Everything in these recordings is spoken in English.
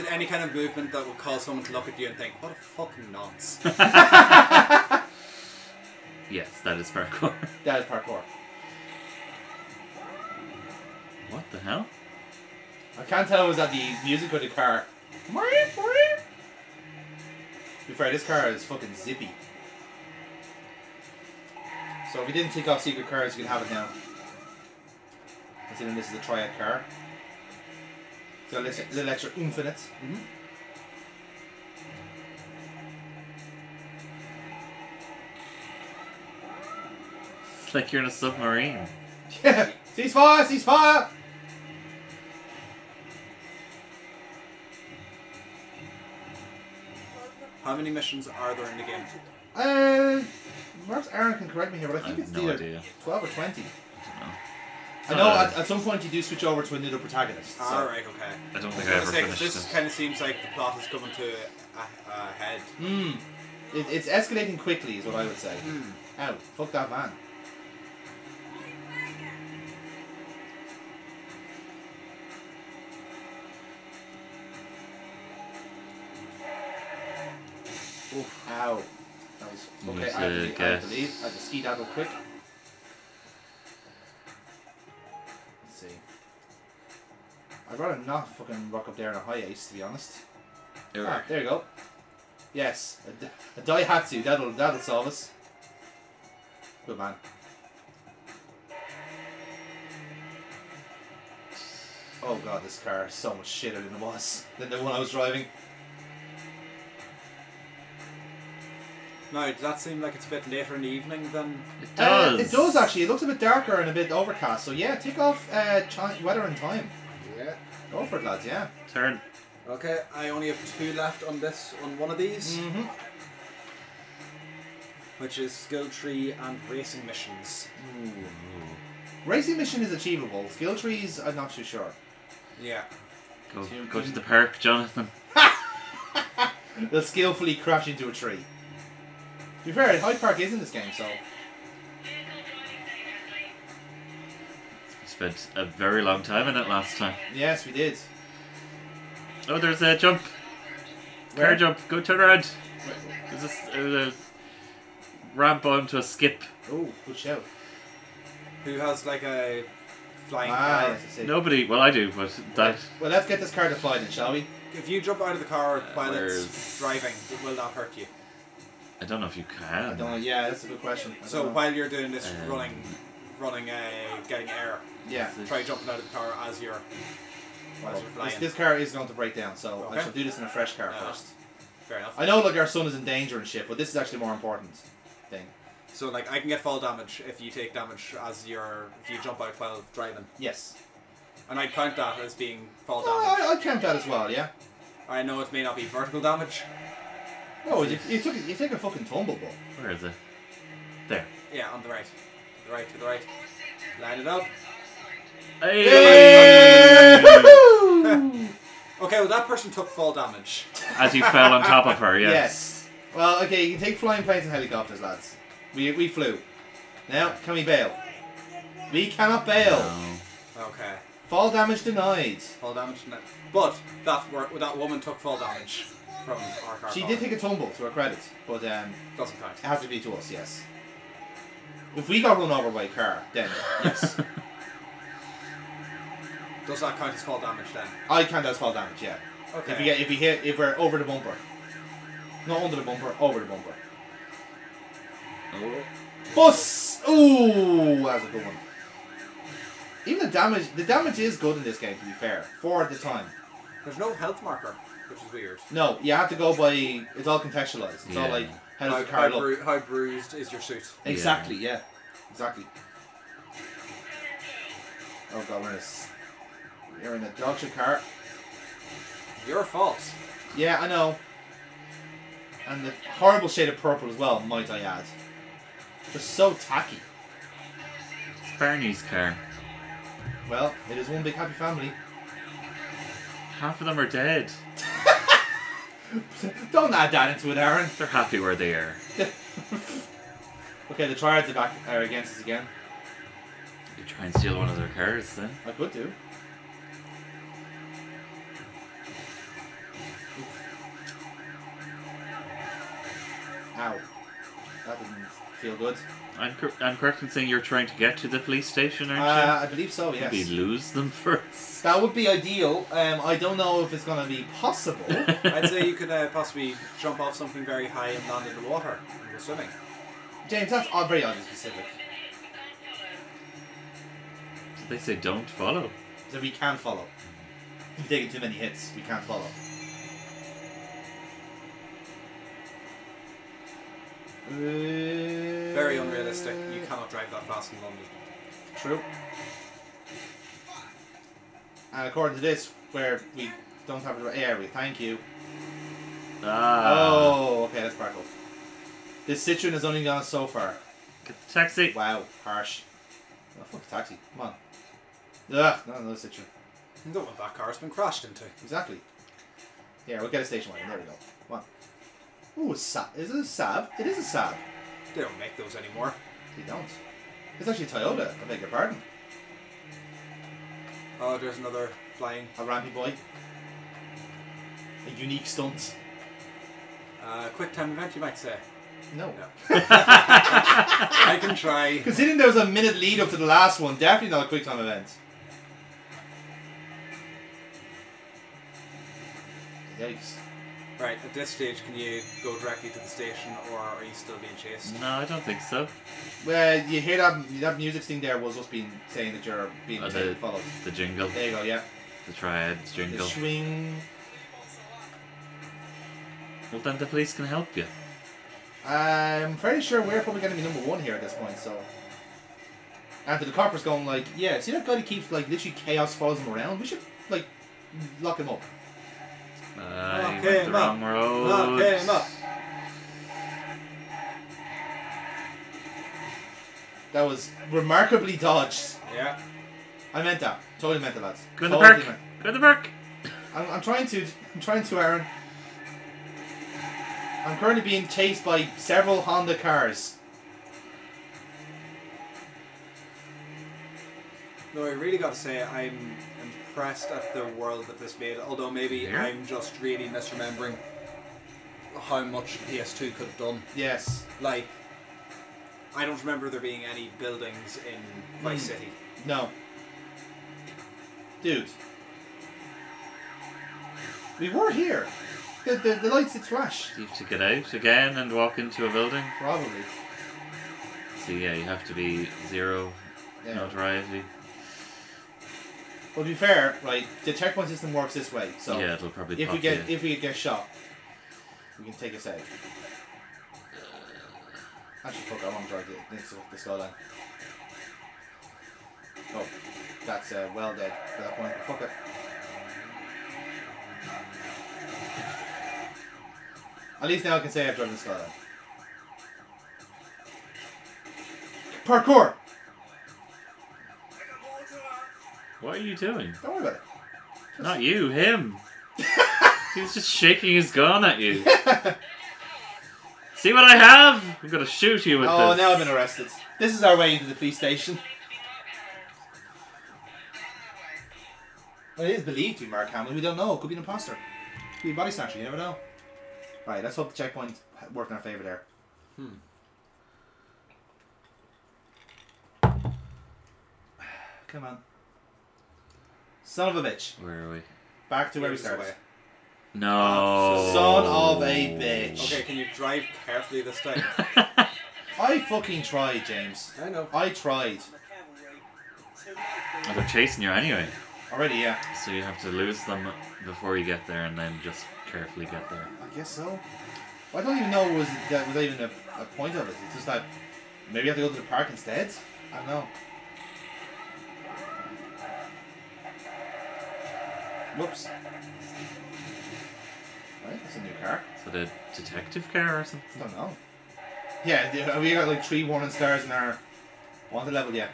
it any kind of movement that would cause someone to look at you and think, what a fucking nonce? Yes, that is parkour. That is parkour. What the hell? I can't tell if was at the music of the car. To be fair, this car is fucking zippy. So if we didn't take off secret cars, you can have it now. Considering this is a triad car. So a little, little extra oomph in it. Mhm. It's like you're in a submarine. Yeah. Cease fire! Cease fire! How many missions are there in the game? Uh, perhaps Aaron can correct me here, but I I think have it's no either idea. 12 or 20. I know. I know at, at some point you do switch over to another protagonist. So. Alright, okay. I don't think I I was ever gonna say, 'cause finished this it. kind of seems like the plot is coming to a, a head. Hmm. It, it's escalating quickly, is what I would say. Hmm. Ow, fuck that van. Oof, ow. That was, okay, I have, to to, leave, I have to leave. I have to ski that real quick. I'd rather not fucking rock up there in a HiAce, to be honest. Ah, there you go. Yes, a, D- a Daihatsu. That'll that'll solve us. Good man. Oh god, this car is so much shitter than it was than the one I was driving. Now, does that seem like it's a bit later in the evening than. It Uh, does. it does actually. It looks a bit darker and a bit overcast. So yeah, take off uh, weather and time. Yeah. Go for it, lads. Yeah. Turn. Okay, I only have two left on this, on one of these, Mm-hmm. which is skill tree and racing missions. Racing mission is achievable. Skill trees, I'm not too sure. Yeah. Go, go to the park, Jonathan. They'll skillfully crash into a tree. To be fair, Hyde Park is in this game, so spent a very long time in it last time. yes, we did. Oh, there's a jump. Car Where? jump. Go turn around. There's a, s- uh, a ramp onto a skip. Oh, good shout. Who has like a flying Ah, car? yes, Nobody. Well, I do, but that. Well, let's get this car to fly then, shall we? If you jump out of the car while where's- it's driving, it will not hurt you. I don't know if you I can. don't know. Yeah, that's a good question. So know. while you're doing this Um, running, running, uh, getting air, yeah, try jumping out of the car as you're well, as you're this, flying. this car is going to break down, so I shall do this in a fresh car Yeah. first. Fair enough. I know, like our son is in danger and shit, but this is actually more important thing. So like I can get fall damage if you take damage as you're if you jump out while driving, Yes. and I count that as being fall Oh, damage. I, I count that as well. Yeah. I know it may not be vertical damage. Oh, you, you took you take a fucking tumble, but Where is it? There. Yeah, on the right, to the right, to the right. Line it up. Hey! Okay, well that person took fall damage. As you fell on top of her, yes. Yes. Well, okay, you can take flying planes and helicopters, lads. We, we flew. Now, can we bail? We cannot bail. No. Okay, Fall damage denied. fall damage. denied. But that that woman took fall damage from our car. She did take a tumble, to her credit, but um, Doesn't count. it has to be to us, yes. If we got run over by a car, then yes. Does that count as fall damage then? I count as fall damage, yeah. Okay. If we get if we hit if we're over the bumper. Not under the bumper, over the bumper. Oh. Bus! Ooh, that's a good one. Even the damage, the damage is good in this game. To be fair, for the time. There's no health marker, which is weird. No, you have to go by. It's all contextualized. It's all like how How, the car how, look? bru- how bruised is your suit? Exactly. Yeah. Exactly. Oh god, we're in a, s- we're in a dog shit car. Your fault. Yeah, I know. And the horrible shade of purple as well, might I add. Just so tacky. It's Bernie's car. Well, it is one big happy family. Half of them are dead. Don't add that into it, Aaron. They're happy where they are. okay, the triads are back are against us again. You try and steal one of their cars then. I could do. Feel good. I'm, cor- I'm correct in saying you're trying to get to the police station, aren't Uh, I believe so. you? Yes. Maybe lose them first. That would be ideal. Um, I don't know if it's going to be possible. I'd say you could uh, possibly jump off something very high and land in the water when you're swimming. James, that's odd, very oddly specific. they say don't follow. So we can follow. If you're taking too many hits, we can't follow. Very Very unrealistic. You cannot drive that fast in London. True. And according to this, where we don't have the air, we thank you. Ah. oh, okay, that's sparkle. This Citroen has only gone so far. Get the taxi. Wow, harsh. Oh, fuck the taxi. Come on. Ugh, not another Citroen. You don't want that car's been crashed into. Exactly. Here, we'll get a station wagon. There we go. Ooh, a Saab. Is it a Saab? It is a Saab. They don't make those anymore. They don't. It's actually a Toyota. I beg your pardon. Oh, there's another flying. A rampy boy. A unique stunt. Uh, quick time event, you might say. No. No. I can try. Considering there was a minute lead up to the last one, definitely not a quick time event. Yikes. Right, at this stage, can you go directly to the station or are you still being chased? No, I don't think so. Well, you hear that that music thing there was us being saying that you're being Oh, the, followed. the jingle, There you go, yeah. the triads The jingle. swing. Well, then the police can help you. I'm fairly sure we're probably going to be number one here at this point, so. And the copper's going like, yeah, see that guy that keeps like literally chaos follows him around? We should like lock him up. Uh, you Okay, went the ma. wrong road. That was remarkably dodged. Yeah. I meant that. Totally meant that, lads. Go in the Totally park. meant- Go in the park. I'm, I'm trying to. I'm trying to, Aaron. I'm currently being chased by several Honda cars. No, I really got to say, I'm impressed at the world that this made. Although maybe Yeah. I'm just really misremembering how much PS2 could have done. Yes. Like, I don't remember there being any buildings in Vice Hmm. City. No. Dude. We were here. The, the, the lights did flash. You have to get out again and walk into a building. Probably. So yeah, you have to be zero Yeah. notoriety. But to be fair, right, the checkpoint system works this way. So yeah, it'll probably if we get if we get shot, we can take us out. Actually, fuck, I want to drive the, the, the skyline. Oh, that's uh, well dead at that point. Fuck it. At least now I can say I've driven the skyline. Parkour! What are you doing? Don't worry about it. Not you, him. he was just shaking his gun at you. See what I have? I'm gonna shoot you with Oh, this. now I've been arrested. This is our way into the police station. Well, it is believed to be Mark Hamill. We don't know. It could be an imposter. Could be a body snatcher. You never know. Right, let's hope the checkpoint worked in our favour there. Hmm. Come on. Son of a bitch. Where are we? Back to where we started. No. Son of a bitch. Okay, can you drive carefully this time? I fucking tried, James. I know. I tried. Oh, they're chasing you anyway, Already, yeah. so you have to lose them before you get there, and then just carefully get there. I guess so. I don't even know was that was that even a, a point of it. It's just that maybe I have to go to the park instead. I don't know. Whoops. Right, that's a new car. Is it a detective car or something? I don't know. Yeah, we got like three warning stars in our wanted level. Yeah,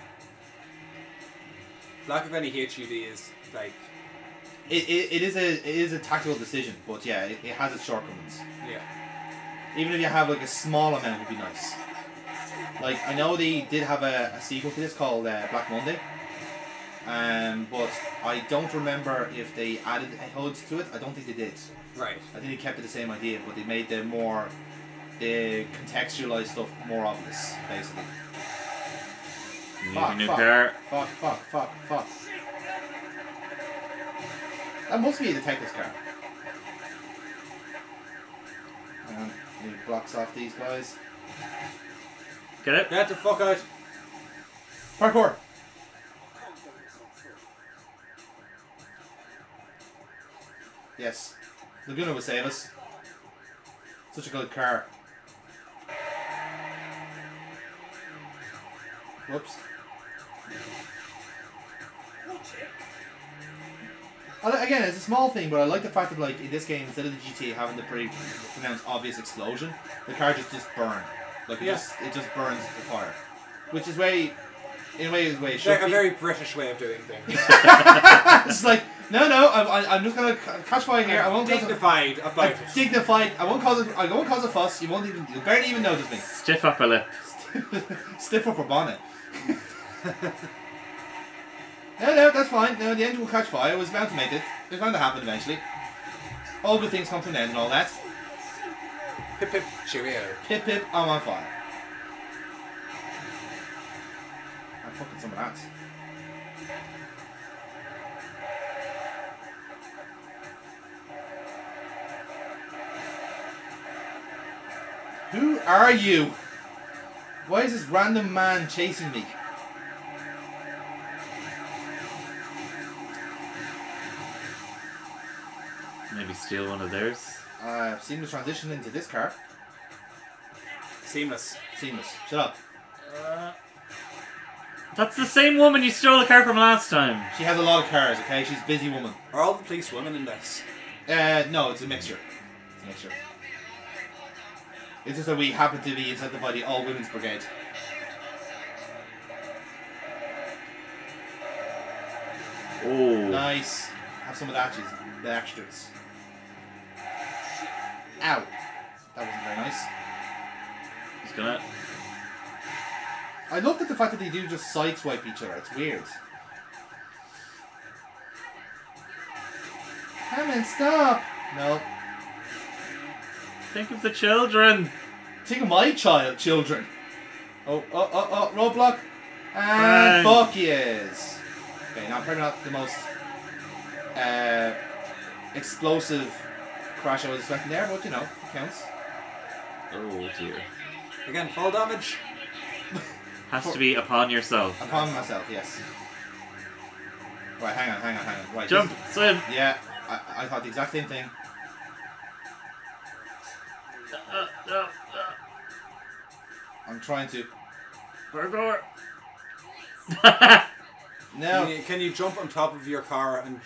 Lack of any HUD is like, it, it, it is a it is a tactical decision, but yeah, it, it has its shortcomings. yeah. Even if you have like a small amount, it would be nice. Like I know they did have a, a sequel to this called uh, Black Monday, um, but I don't remember if they added HUDs to it. I don't think they did. Right. I think they kept it the same idea, but they made the more the contextualized stuff more obvious, basically. You need Fuck, a new fuck. car. Fuck, fuck, fuck, fuck. That must be a detective's car. Hang on, he blocks off these guys. Get it? Get the fuck out. Parkour! Yes. Laguna will save us. Such a good car. Whoops. I Again, it's a small thing, but I like the fact that, like, in this game, instead of the GTA having the pretty pronounced obvious explosion, the car just just burn. Like, it Yeah. just it just burns the fire, which is way, in a way, is way it It's should like a be. very British way of doing things. it's like no, no. I'm, I- I'm just gonna catch fire here. I won't cause a, dignified about I'm it. dignified. I won't cause. A, I won't cause a fuss. You won't even. You'll barely even notice me. Stiff upper lip. Stiff upper bonnet. no, no, that's fine. No, the engine will catch fire. It was bound to make it. It was bound to happen eventually. All good things come to an end and all that. Pip pip cheerio. Pip pip, I'm on fire. I'm fucking some of Who are you? Why is this random man chasing me? Maybe steal one of theirs. Uh, seamless transition into this car. Seamless. Seamless. Shut up. That's the same woman you stole the car from last time. She has a lot of cars, okay? She's a busy woman. Are all the police women in this? Uh, no, it's a mixture. It's a mixture. It's just that we happen to be inside by the All Women's Brigade. Oh. Nice. Have some of that, cheese. The extras. Ow. That wasn't very nice. He's gonna. I love that the fact that they do just sideswipe each other. It's weird. Come and stop. No. Think of the children. Think of my child, children. Oh, oh, oh, oh, roadblock. Bang. And fuck yes. Okay, now probably not the most uh, explosive crash I was expecting there, but you know, it counts. Oh dear. Again, fall damage. Has to be upon yourself. Upon myself, yes. Right, hang on, hang on, hang on. Right, Jump, this- swim. yeah, I, I thought the exact same thing. I'm trying to. uh. Parkour. No, Can, you, can you jump on top of your car and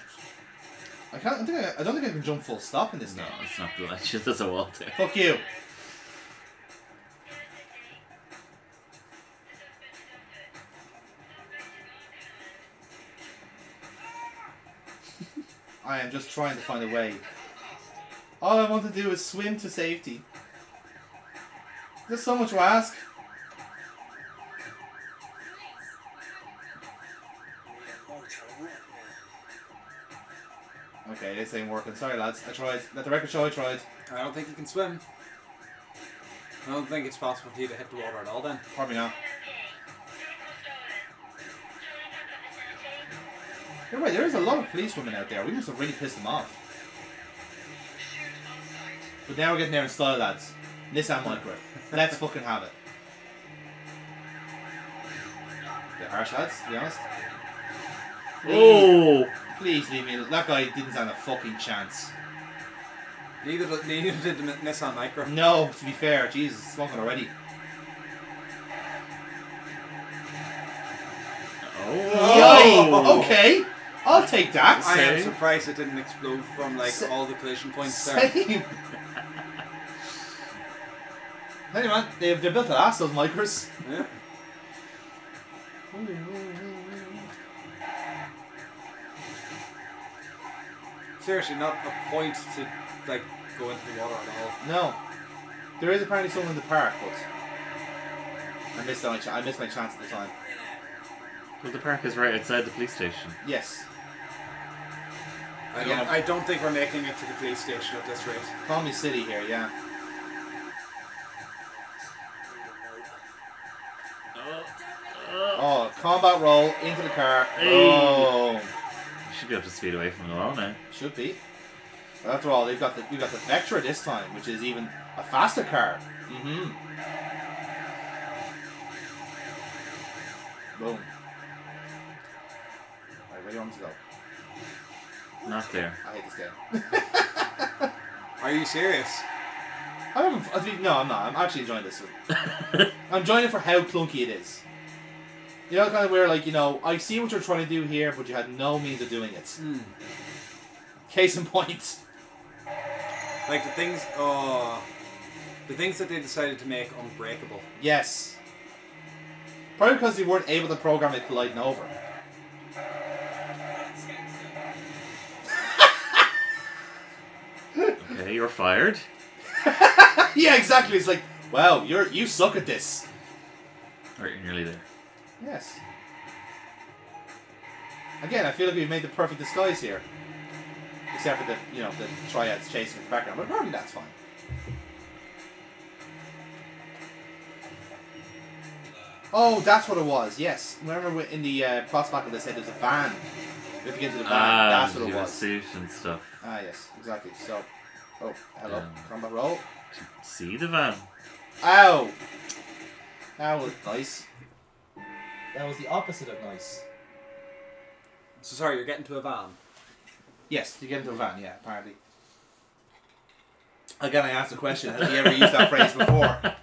I can't. I, think I, I don't think I can jump full stop in this no, game. it's not delicious. There's a wall there. Fuck you. I am just trying to find a way. All I want to do is swim to safety. There's so much to ask. Okay, this ain't working. Sorry, lads. I tried. Let the record show I tried. I don't think you can swim. I don't think it's possible for you to hit the water at all then. Probably not. You're right, there is a lot of police women out there. We must have really pissed them off. But now we're getting there in style, lads. Nissan Micra. Let's fucking have it. They're harsh, lads, to be honest. Please, Oh. please leave me. That guy didn't stand a fucking chance. Neither did, neither did the Nissan Micra. No, to be fair, Jesus, it's smoking already. Oh. Yo, okay, I'll take that. I am surprised it didn't explode from like Sa- all the collision points there. Same. anyway, they they're built to last those Micras. Yeah. Seriously, not a point to like go into the water at all. No, there is apparently someone in the park, but I missed my ch- I missed my chance at the time. Well, the park is right outside the police station. Yes, I don't, Yeah. I don't think we're making it to the police station at this rate. call me silly here, yeah. Oh, combat roll into the car. Hey. Oh, Should be up to speed away from the wall now. should be. But after all, they've got the we got the Vectra this time, which is even a faster car. Mm-hmm. Boom. Right, where do you want to go? Not there. I hate this game. Are you serious? I haven't. I think, no, I'm not. I'm actually enjoying this one. I'm enjoying it for how clunky it is. You know, kind of where like you know, I see what you're trying to do here, but you had no means of doing it. Hmm. Case in point. Like the things, oh, the things that they decided to make unbreakable. Yes. Probably because they weren't able to program it colliding over. Okay, you're fired. yeah, exactly. It's like, wow, you're you suck at this. Alright, you're nearly there. Yes. Again, I feel like we've made the perfect disguise here. Except for the, you know, the triads chasing in the background, but probably that's fine. Oh, that's what it was. Yes, remember in the uh, plot battle they said there's a van. We have to get to the van. Ah, that's what it you have a was. suit and stuff. Ah, yes, exactly. So, oh, hello, Um, combat roll. See the van. Ow! That was nice. That was the opposite of nice. So sorry, you're getting to a van. Yes, you get into a van, yeah, apparently. Again, I asked the question, have you ever used that phrase before?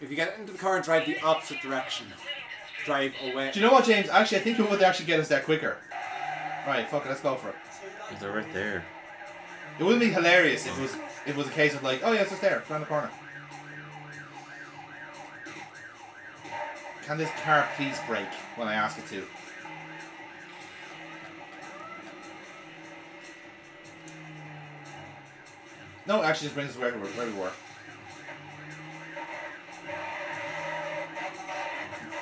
If you get into the car and drive the opposite direction, drive away. Do you know what, James? Actually, I think it would actually get us there quicker. Right, fuck it, let's go for it. They're right there. It wouldn't be hilarious if it was if it was a case of like, oh yeah, it's just there, around the corner. Can this car please brake when I ask it to? No, actually just brings us where we were. Where we were.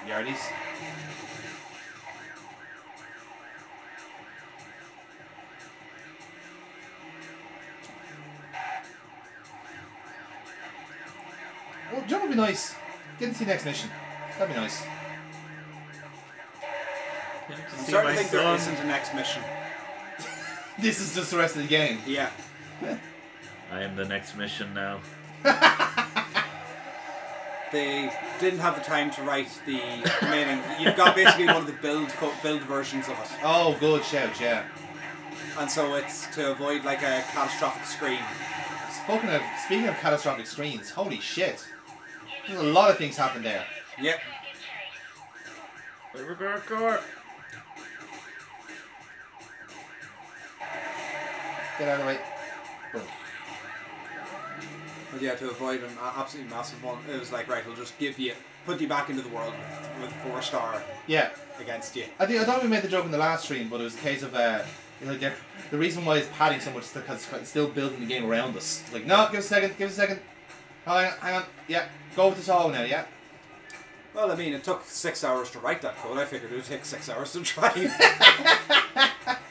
Yardies. Well, jump would be nice. Get into the next mission. That'd be nice. I'm starting to think there isn't a next mission. This is just the rest of the game. Yeah. I am the next mission now. They didn't have the time to write the remaining. You've got basically one of the build build versions of it, Oh, good shout, yeah. and so it's to avoid like a catastrophic screen. Spoken of, speaking of catastrophic screens, holy shit. There's a lot of things happened there. Yep. We're going car. Get out of the way. Boom. But yeah, to avoid an absolutely massive one, it was like right, we'll just give you, put you back into the world with, with four star Yeah. against you. I think I thought we made the joke in the last stream, but it was a case of uh, you know, the reason why it's padding so much is because it's still building the game around us. It's like, no, give us a second, give us a second. Hang on, hang on. Yeah, go with this all now. Yeah. Well, I mean, it took six hours to write that code. I figured it would take six hours to drive.